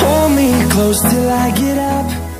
hold me close till I get up.